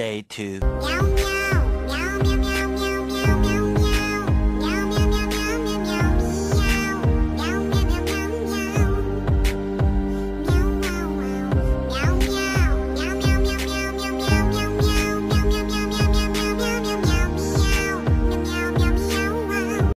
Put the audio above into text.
day two.